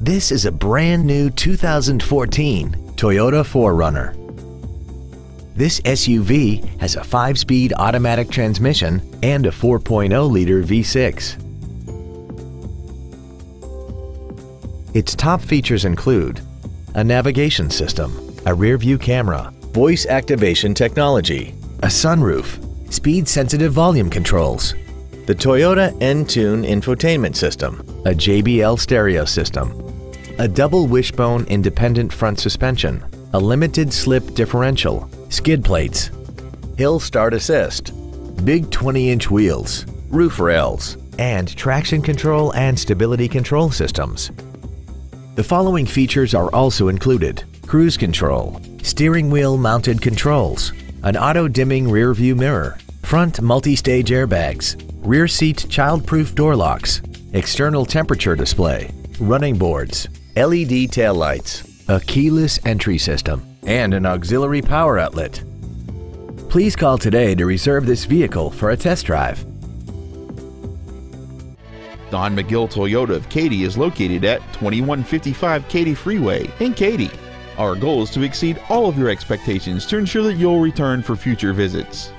This is a brand new 2014 Toyota 4Runner. This SUV has a 5-speed automatic transmission and a 4.0-liter V6. Its top features include a navigation system, a rear-view camera, voice activation technology, a sunroof, speed-sensitive volume controls, the Toyota Entune infotainment system, a JBL stereo system, a double wishbone independent front suspension, a limited slip differential, skid plates, hill start assist, big 20-inch wheels, roof rails, and traction control and stability control systems. The following features are also included. Cruise control, steering wheel mounted controls, an auto-dimming rear view mirror, front multi-stage airbags, rear seat child-proof door locks, external temperature display, running boards, LED taillights, a keyless entry system, and an auxiliary power outlet. Please call today to reserve this vehicle for a test drive. Don McGill Toyota of Katy is located at 2155 Katy Freeway in Katy. Our goal is to exceed all of your expectations to ensure that you'll return for future visits.